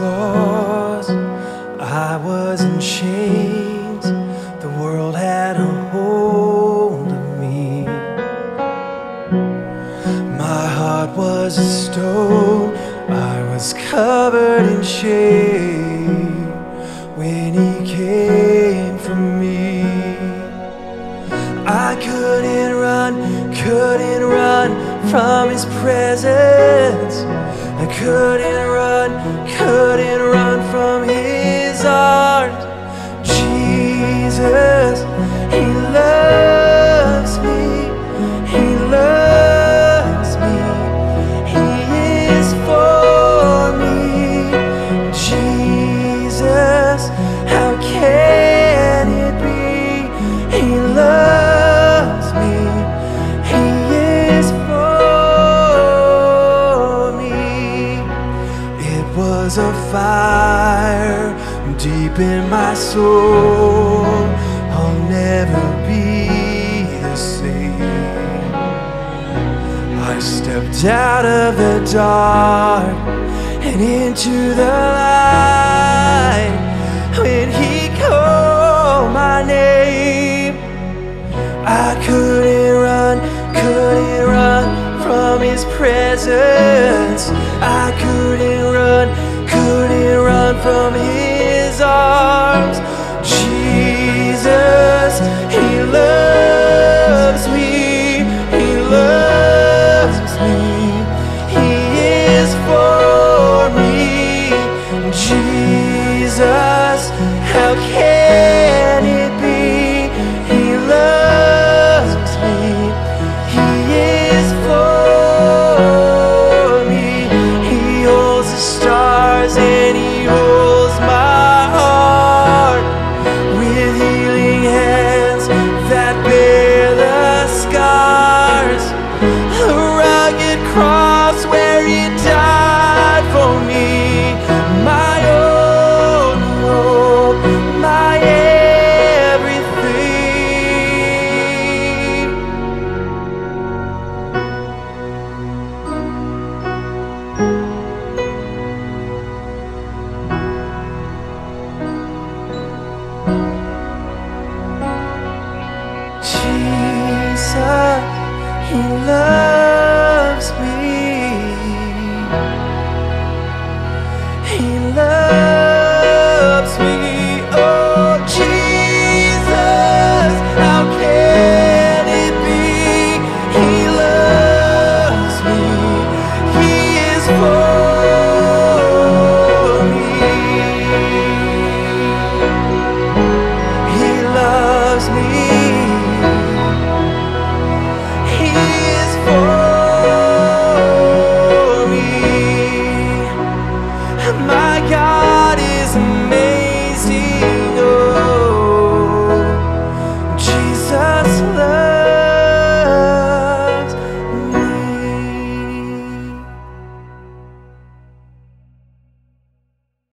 I was in chains. The world had a hold of me. My heart was a stone. I was covered in shame when He came for me. I couldn't run, couldn't run from His presence. I couldn't run, couldn't run from His arms. Jesus, a fire deep in my soul. I'll never be the same. I stepped out of the dark and into the light when He called my name. I couldn't run, couldn't run from His presence. Run from His arms. Jesus, He loves me, He loves me, He is for me. Jesus, how can it be? He loves me, He is for me. He holds the stars